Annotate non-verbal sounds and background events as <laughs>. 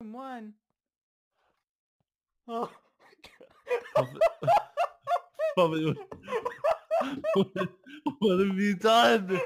one. Oh. Bobby, <laughs> what have you done?